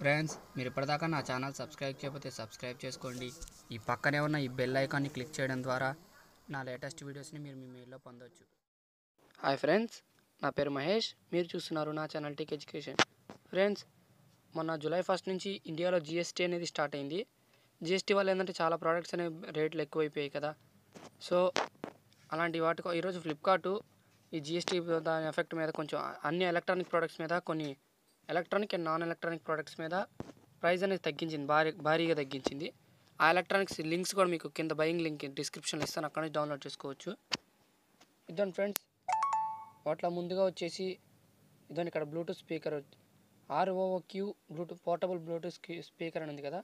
Friends మీరు ఇప్పటిదాకా నా ఛానల్ సబ్స్క్రైబ్ చేయకపోతే సబ్స్క్రైబ్ చేసుకోండి. ఈ పక్కనే ఉన్న ఈ బెల్ ఐకాన్ని క్లిక్ చేయడం ద్వారా నా లేటెస్ట్ వీడియోస్ని మీరు మీ మెయిల్లో పొందవచ్చు హాయ్ ఫ్రెండ్స్ నా పేరు మహేష్ మీరు చూస్తున్నారు నా ఛానల్ టెక్ ఎడ్యుకేషన్ ఫ్రెండ్స్ మొన్న జూలై ఫస్ట్ నుంచి ఇండియాలో జిఎస్టీ అనేది స్టార్ట్ అయింది. జిఎస్టీ వల్ల ఏంటంటే చాలా ప్రోడక్ట్స్ అనే రేట్లు ఎక్కువైపోయాయి కదా. సో అలాంటి వాటికి ఈరోజు ఫ్లిప్కార్ట్ ఈ జిఎస్టీ దాని ఎఫెక్ట్ మీద కొంచెం అన్ని ఎలక్ట్రానిక్ ప్రోడక్ట్స్ మీద కొన్ని electronic and non electronic products మీద ప్రైస్ అనేది తగ్గించింది భారీ భారీగా తగ్గించింది. ఆ ఎలక్ట్రానిక్స్ లింక్స్ కూడా మీకు కింద బయింగ్ లింక్ డిస్క్రిప్షన్లో ఇస్తాను అక్కడ నుంచి డౌన్లోడ్ చేసుకోవచ్చు. ఇదండి ఫ్రెండ్స్ వాటిలో ముందుగా వచ్చేసి ఇదండి ఇక్కడ Bluetooth speaker R O O Q Bluetooth portable Bluetooth speaker అని ఉంది కదా.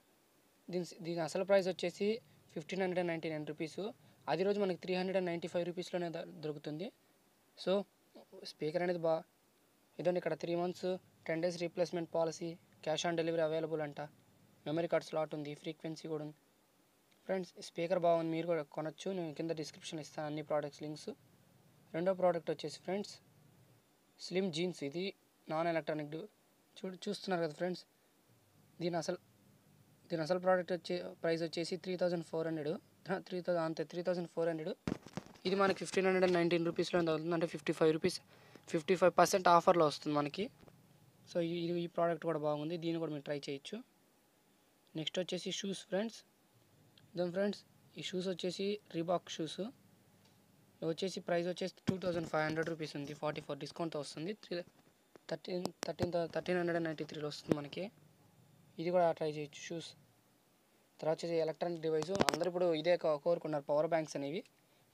దీని దీని అసలు ప్రైస్ వచ్చేసి fifteen hundred and ninety nine rupees అది రోజు మనకి three hundred and ninety five రూపీస్లోనే దొరుకుతుంది. సో స్పీకర్ అనేది బా ఇదండి ఇక్కడ three months ten days replacement policy cash on delivery available అంట. మెమరీ కార్డ్ స్లాట్ ఉంది ఫ్రీక్వెన్సీ కూడా ఉంది. ఫ్రెండ్స్ స్పీకర్ బాగుంది మీరు కూడా కొనొచ్చు. నేను కింద డిస్క్రిప్షన్ ఇస్తాను అన్ని ప్రోడక్ట్స్ లింక్స్ రెండో ప్రోడక్ట్ వచ్చేసి ఫ్రెండ్స్ స్లిమ్ జీన్స్ ఇది నాన్ ఎలక్ట్రానిక్ చూడు చూస్తున్నారు కదా ఫ్రెండ్స్ దీని అసలు దీని అసలు ప్రోడక్ట్ వచ్చే ప్రైస్ వచ్చేసి three thousand four hundred three thousand అంతే త్రీ థౌసండ్ ఫోర్ హండ్రెడ్ ఇది మనకి ఫిఫ్టీన్ హండ్రెడ్ అండ్ నైన్టీన్ రూపీస్లో తగ్గుతుంది అంటే fifty five rupees fifty five percent ఆఫర్లో వస్తుంది మనకి. సో ఈ ఇది ఈ ప్రోడక్ట్ కూడా బాగుంది. దీన్ని కూడా మీరు ట్రై చేయొచ్చు. నెక్స్ట్ వచ్చేసి షూస్ ఫ్రెండ్స్ దాని ఫ్రెండ్స్ ఈ షూస్ వచ్చేసి రీబాక్ షూస్ వచ్చేసి ప్రైస్ వచ్చేసి two thousand five hundred rupees ఉంది. ఫార్టీ ఫోర్ డిస్కౌంట్ వస్తుంది. Three thirteen thirteen thirteen hundred and ninety త్రీలో వస్తుంది మనకి. ఇది కూడా ట్రై చేయొచ్చు షూస్ తర్వాత వచ్చేసి ఎలక్ట్రానిక్ డివైస్ అందరూ ఇప్పుడు ఇదే కోరుకున్నారు. పవర్ బ్యాంక్స్ అనేవి.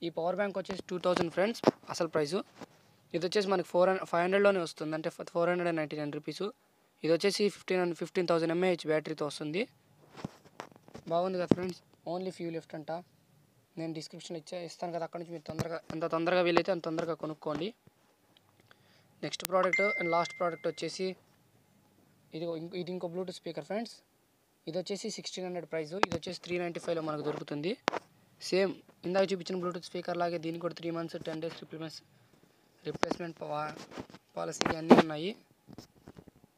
ఈ పవర్ బ్యాంక్ వచ్చేసి టూ థౌజండ్ ఫ్రెండ్స్ అసలు ప్రైజు ఇది వచ్చేసి మనకి ఫోర్ హండ్రెడ్ ఫైవ్ హండ్రెడ్లోనే వస్తుంది. అంటే four hundred and ninety nine rupees. ఇది వచ్చేసి ఫిఫ్టీన్ ఫిఫ్టీన్ థౌసండ్ ఎంఏహెచ్ బ్యాటరీతో వస్తుంది. బాగుంది కదా ఫ్రెండ్స్? ఓన్లీ ఫ్యూ లిఫ్ట్ అంట. నేను డిస్క్రిప్షన్ ఇచ్చా ఇస్తాను కదా అక్కడ నుంచి మీరు తొందరగా ఎంత తొందరగా వీలైతే అంత తొందరగా కొనుక్కోండి. Next product and last product వచ్చేసి ఇది ఇది ఇంకో బ్లూటూత్ స్పీకర్ ఫ్రెండ్స్. ఇది వచ్చేసి సిక్స్టీన్ హండ్రెడ్ ప్రైస్. ఇది వచ్చేసి త్రీ నైంటీ ఫైవ్లో మనకు దొరుకుతుంది. సేమ్ ఇందాక చూపించిన బ్లూటూత్ స్పీకర్ లాగే దీనికి కూడా three months ten days replace replacement policy అన్నీ ఉన్నాయి.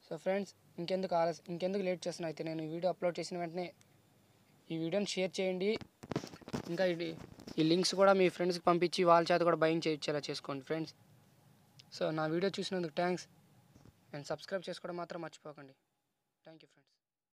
సో ఫ్రెండ్స్ ఇంకెందుకు ఆలస్యం ఇంకెందుకు లేట్ చేస్తున్నా అయితే నేను ఈ వీడియో అప్లోడ్ చేసిన వెంటనే ఈ వీడియోని షేర్ చేయండి. ఇంకా ఈ లింక్స్ కూడా మీ ఫ్రెండ్స్కి పంపించి వాళ్ళ చేత కూడా బయింగ్ చేయించేలా చేసుకోండి ఫ్రెండ్స్ సో నా వీడియో చూసినందుకు థ్యాంక్స్ అండ్ సబ్స్క్రైబ్ చేసుకోవడం మాత్రం మర్చిపోకండి. Thank you friends